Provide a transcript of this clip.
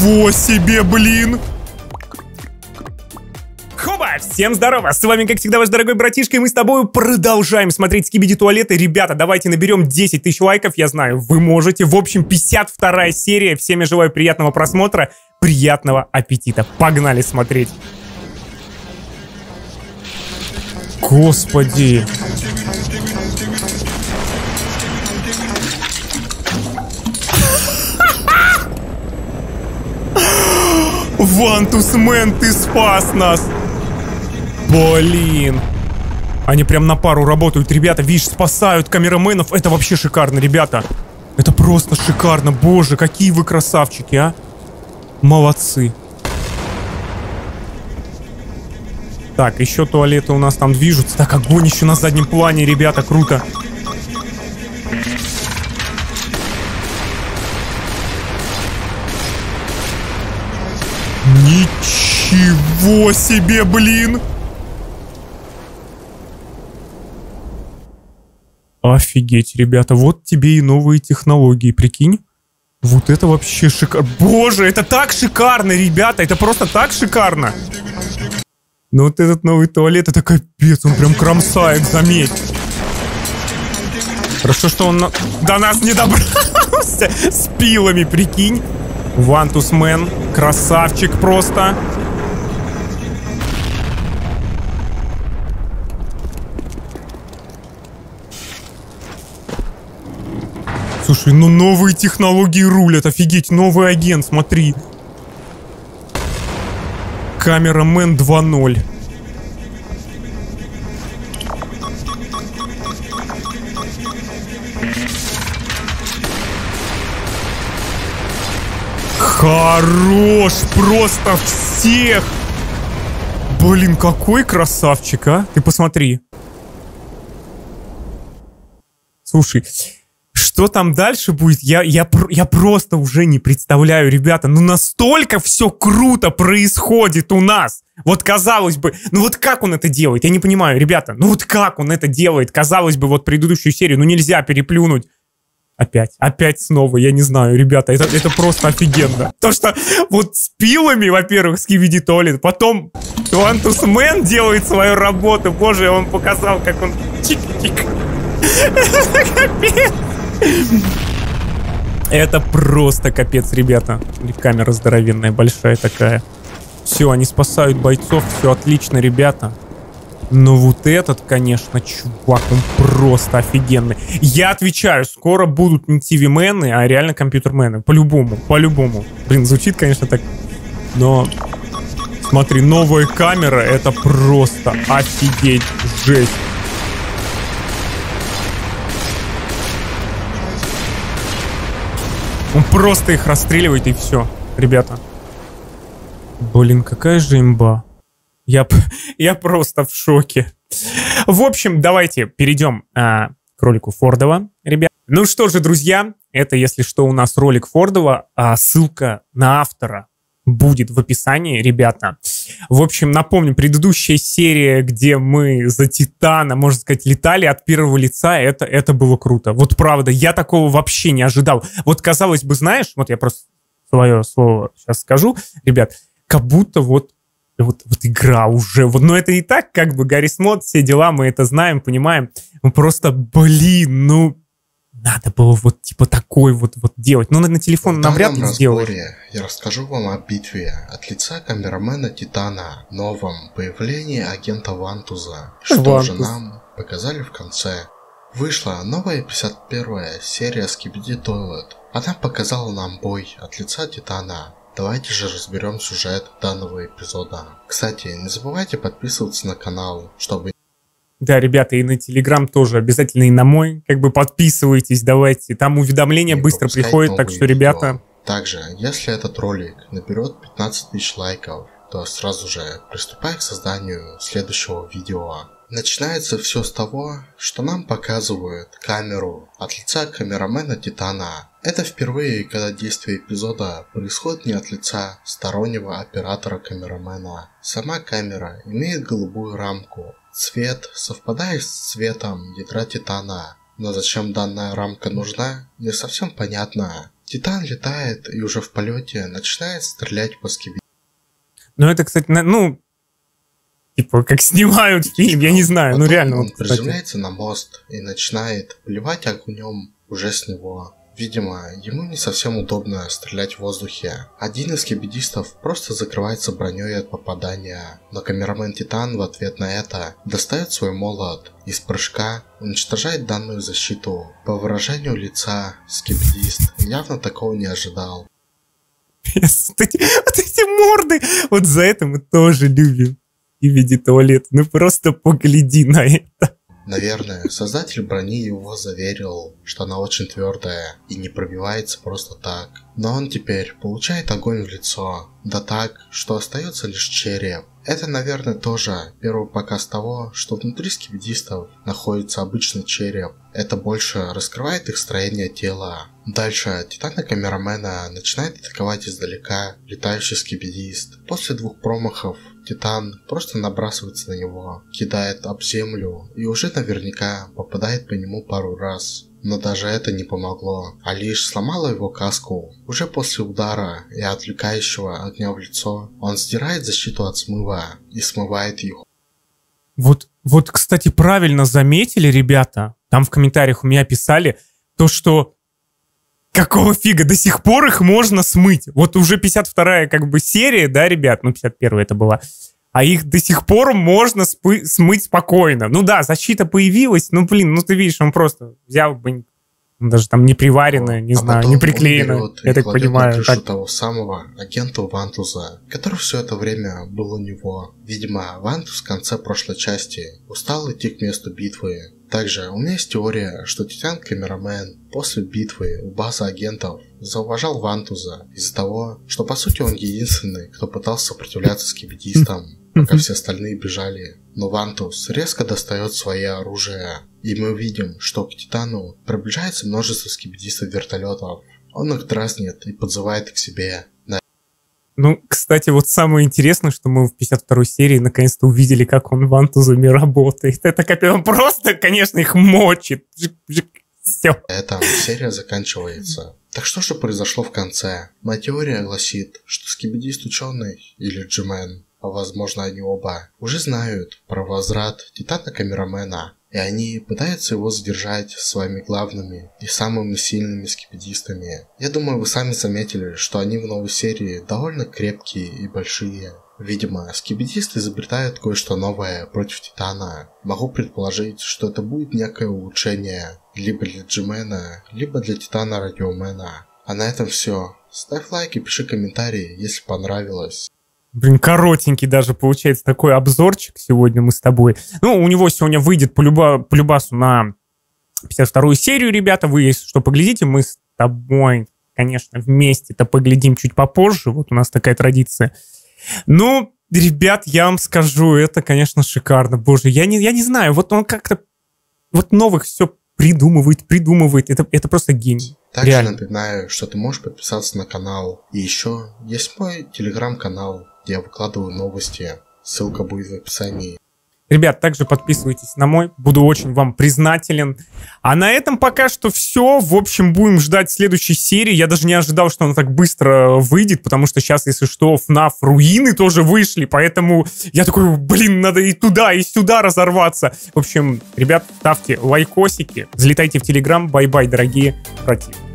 Ничего себе, блин! Хоба! Всем здорово! С вами, как всегда, ваш дорогой братишка, и мы с тобой продолжаем смотреть Скибиди Туалеты. Ребята, давайте наберем 10 тысяч лайков, я знаю, вы можете. В общем, 52 серия. Всем я желаю приятного просмотра, приятного аппетита. Погнали смотреть. Господи! Вантусмен, ты спас нас! Блин! Они прям на пару работают, ребята, видишь, спасают камераменов. Это вообще шикарно, ребята. Это просто шикарно. Боже, какие вы красавчики, а. Молодцы. Так, еще туалеты у нас там движутся. Так, огонь еще на заднем плане, ребята, круто. Ничего себе, блин! Офигеть, ребята, вот тебе и новые технологии, прикинь. Вот это вообще шикарно. Боже, это так шикарно, ребята, это просто так шикарно. Ну вот этот новый туалет, это капец, он прям кромсает, заметь. Хорошо, что он на... до нас не добрался с пилами, прикинь. Вантусмен, красавчик просто. Слушай, ну новые технологии рулят, офигеть, новый агент, смотри. Камера Мэн 2.0. Хорош! Просто всех! Блин, какой красавчик, а? Ты посмотри. Слушай, что там дальше будет, я, я, я просто уже не представляю, ребята. Ну настолько все круто происходит у нас. Вот казалось бы, ну вот как он это делает, я не понимаю, ребята. Ну вот как он это делает, казалось бы, вот предыдущую серию, ну нельзя переплюнуть. Опять, опять снова, я не знаю, ребята, это, это просто офигенно. То, что вот с пилами, во-первых, Скибиди Туалет, потом Квантус Мэн делает свою работу, боже, он показал, как он чик-чик. Это просто капец, ребята. Камера здоровенная, большая такая. Все, они спасают бойцов, все отлично, ребята. Но вот этот, конечно, чувак, он просто офигенный. Я отвечаю, скоро будут не ТВ-мены, а реально компьютермены. По-любому, по-любому. Блин, звучит, конечно, так... Но... Смотри, новая камера, это просто офигеть, жесть. Он просто их расстреливает и все, ребята. Блин, какая же имба. Я, я просто в шоке. В общем, давайте перейдем а, к ролику Фордова, ребят. Ну что же, друзья, это, если что, у нас ролик Фордова, а ссылка на автора будет в описании, ребята. В общем, напомню, предыдущая серия, где мы за Титана, можно сказать, летали от первого лица, это, это было круто. Вот правда, я такого вообще не ожидал. Вот казалось бы, знаешь, вот я просто свое слово сейчас скажу, ребят, как будто вот вот, вот игра уже, вот, но это и так, как бы, Гаррис Мод, все дела, мы это знаем, понимаем, ну, просто, блин, ну, надо было вот типа такой вот вот делать. Но на, на телефон навряд ли сделать. я расскажу вам о битве от лица камерамена Титана, новом появлении агента Вантуза, что же нам показали в конце. Вышла новая 51 серия Skibidi Toilet. Она показала нам бой от лица Титана. Давайте же разберем сюжет данного эпизода. Кстати, не забывайте подписываться на канал, чтобы да, ребята, и на Телеграм тоже обязательно, и на мой. Как бы подписывайтесь, давайте. Там уведомления не быстро приходят, так что, ребята... Видео. Также, если этот ролик наберет 15 тысяч лайков, то сразу же приступай к созданию следующего видео. Начинается все с того, что нам показывают камеру от лица камерамена Титана. Это впервые, когда действие эпизода происходит не от лица стороннего оператора камерамена. Сама камера имеет голубую рамку, Цвет совпадает с цветом ядра Титана, но зачем данная рамка нужна, не совсем понятно. Титан летает и уже в полете начинает стрелять по скибидистам. Ну, это, кстати, ну, типа, как снимают фильм, я не знаю, ну реально. Он вот, приземляется на мост и начинает поливать огнем уже с него. Видимо, ему не совсем удобно стрелять в воздухе. Один из кибидистов просто закрывается броней от попадания, но камерамен Титан в ответ на это достает свой молот и с прыжка уничтожает данную защиту. По выражению лица, скибидист явно такого не ожидал. Вот эти, вот эти морды, вот за это мы тоже любим. И в виде туалета. Ну просто погляди на это. Наверное, создатель брони его заверил, что она очень твердая и не пробивается просто так. Но он теперь получает огонь в лицо, да так, что остается лишь череп. Это, наверное, тоже первый показ того, что внутри скибидистов находится обычный череп. Это больше раскрывает их строение тела. Дальше Титана Камерамена начинает атаковать издалека летающий скибидист. После двух промахов Титан просто набрасывается на него, кидает об землю и уже наверняка попадает по нему пару раз. Но даже это не помогло, а лишь сломало его каску. Уже после удара и отвлекающего огня в лицо, он сдирает защиту от смыва и смывает их. Вот, вот, кстати, правильно заметили, ребята, там в комментариях у меня писали, то, что какого фига до сих пор их можно смыть? Вот уже 52-я как бы серия, да, ребят? Ну, 51-я это была. А их до сих пор можно спы- смыть спокойно. Ну да, защита появилась, ну блин, ну ты видишь, он просто взял бы даже там не приваренное, не а знаю, не приклеено, я так понимаю. Так... того самого агента Вантуза, который все это время был у него. Видимо, Вантус в конце прошлой части устал идти к месту битвы. Также у меня есть теория, что Титан Камерамен после битвы у базы агентов зауважал Вантуза из-за того, что по сути он единственный, кто пытался сопротивляться скибидистам, пока все остальные бежали. Но Вантус резко достает свое оружие, и мы видим, что к Титану приближается множество скибидистов вертолетов. Он их дразнит и подзывает к себе. Ну, кстати, вот самое интересное, что мы в 52 серии наконец-то увидели, как он вантузами работает. Это как он просто, конечно, их мочит. Все. Это серия заканчивается. Так что же произошло в конце? Моя теория гласит, что скибидист ученый или джимен возможно они оба, уже знают про возврат Титана Камерамена, и они пытаются его задержать своими главными и самыми сильными скипедистами. Я думаю, вы сами заметили, что они в новой серии довольно крепкие и большие. Видимо, скибидисты изобретают кое-что новое против Титана. Могу предположить, что это будет некое улучшение либо для Джимена, либо для Титана Радиомена. А на этом все. Ставь лайк и пиши комментарии, если понравилось. Блин, коротенький даже получается такой обзорчик сегодня мы с тобой. Ну, у него сегодня выйдет по, люба, по любасу на 52-ю серию, ребята. Вы, если что, поглядите, мы с тобой, конечно, вместе-то поглядим чуть попозже. Вот у нас такая традиция. Ну, ребят, я вам скажу, это, конечно, шикарно. Боже, я не, я не знаю, вот он как-то вот новых все придумывает, придумывает. Это, это просто гений. Также Реально. напоминаю, что ты можешь подписаться на канал. И еще есть мой телеграм-канал я выкладываю новости. Ссылка будет в описании. Ребят, также подписывайтесь на мой, буду очень вам признателен. А на этом пока что все. В общем, будем ждать следующей серии. Я даже не ожидал, что она так быстро выйдет, потому что сейчас, если что, FNAF руины тоже вышли, поэтому я такой, блин, надо и туда, и сюда разорваться. В общем, ребят, ставьте лайкосики, залетайте в Телеграм, bye-bye, дорогие противники.